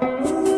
Música